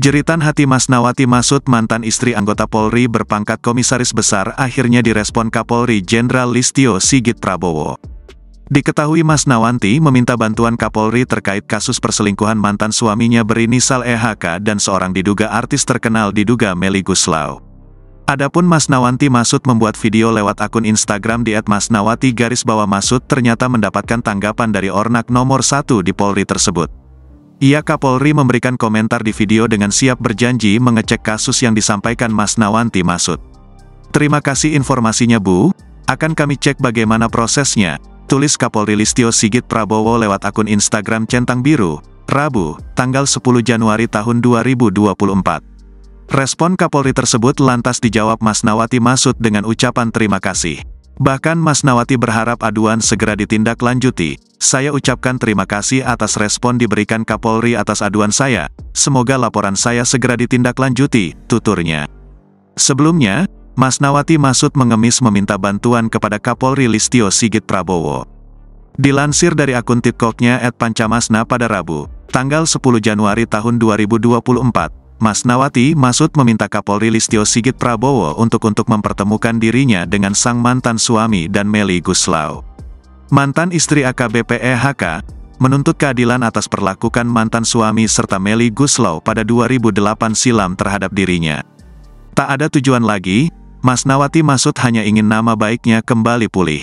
Jeritan hati Mas Nawati Masud mantan istri anggota Polri berpangkat komisaris besar akhirnya direspon Kapolri Jenderal Listio Sigit Prabowo. Diketahui Mas Nawanti meminta bantuan Kapolri terkait kasus perselingkuhan mantan suaminya berinisial EHK dan seorang diduga artis terkenal diduga Meli Guslau. Adapun Mas Nawanti Masud membuat video lewat akun Instagram di @masnawati garis bawah Masud ternyata mendapatkan tanggapan dari Ornak nomor satu di Polri tersebut. Ia Kapolri memberikan komentar di video dengan siap berjanji mengecek kasus yang disampaikan Mas Nawanti Masud. Terima kasih informasinya Bu, akan kami cek bagaimana prosesnya, tulis Kapolri Listio Sigit Prabowo lewat akun Instagram Centang Biru, Rabu, tanggal 10 Januari tahun 2024. Respon Kapolri tersebut lantas dijawab Mas Nawati Masud dengan ucapan terima kasih. Bahkan Mas Nawati berharap aduan segera ditindaklanjuti. Saya ucapkan terima kasih atas respon diberikan Kapolri atas aduan saya. Semoga laporan saya segera ditindaklanjuti, tuturnya. Sebelumnya, Mas Nawati Masud mengemis meminta bantuan kepada Kapolri Listio Sigit Prabowo. Dilansir dari akun TikToknya @pancamasna pada Rabu, tanggal 10 Januari tahun 2024, Mas Nawati Masud meminta Kapolri Listio Sigit Prabowo untuk untuk mempertemukan dirinya dengan sang mantan suami dan Meli Guslau. Mantan istri AKBP EHK, menuntut keadilan atas perlakukan mantan suami serta Meli Guslau pada 2008 silam terhadap dirinya. Tak ada tujuan lagi, Mas Nawati Masud hanya ingin nama baiknya kembali pulih.